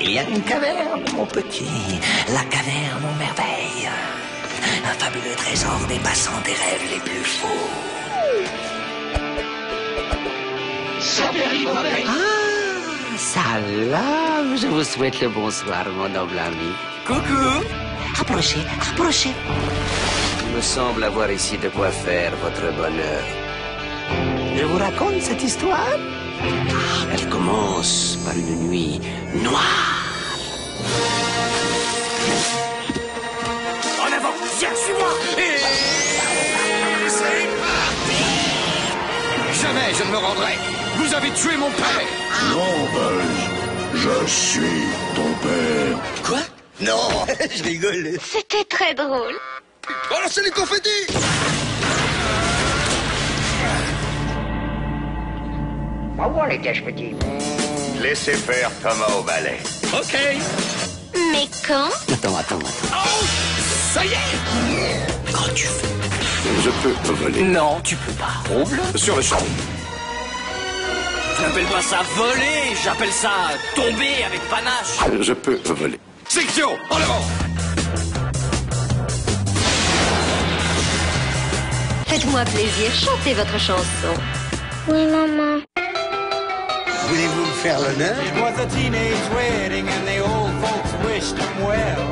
Il y a une caverne, mon petit. La caverne aux merveilles. Un fabuleux trésor dépassant tes rêves les plus fous. Ah, salam, je vous souhaite le bonsoir, mon noble ami. Coucou Approchez, approchez. Il me semble avoir ici de quoi faire votre bonheur. Je vous raconte cette histoire Elle commence par une nuit noire. En avant, viens, suis-moi Et c'est parti Jamais je ne me rendrai. Vous avez tué mon père. Non, Buzz. Je suis ton père. Quoi? Non, je rigole. C'était très drôle. Oh là, c'est les confettis Laissez faire Thomas au ballet. Ok. Mais quand? Attends, attends, attends. Oh, ça y est Quand tu veux. Je peux voler. Non, tu peux pas. Rouble Sur le champ. J'appelle pas ça voler, j'appelle ça tomber avec panache. Je peux voler. Section, en avant Faites-moi plaisir, chantez votre chanson. Oui, maman. Voulez-vous me faire It was a teenage wedding and the old folks wished him well.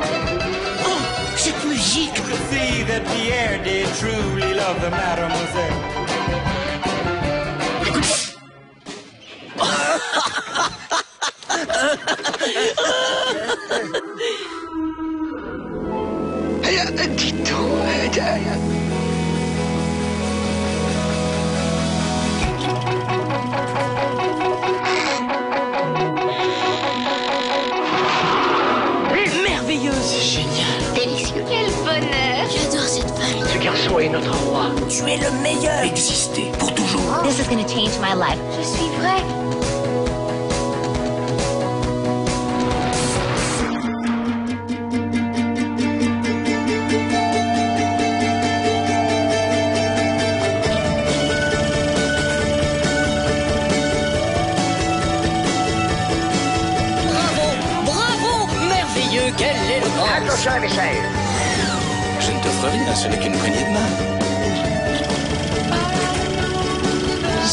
Oh, cette musique To see that Pierre did truly love the mademoiselle. Euh, bonheur. J'adore cette famille. Ce garçon est notre roi. Tu es le meilleur Exister pour toujours. This is gonna change my life. Je suis vraie. Bravo Bravo Merveilleux Quelle élégance Attention à ce n'est qu'une poignée de main.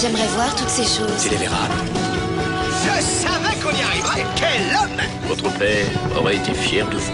J'aimerais voir toutes ces choses. C'est délirable. Je savais qu'on y arriverait Quel homme Votre père aurait été fier de vous.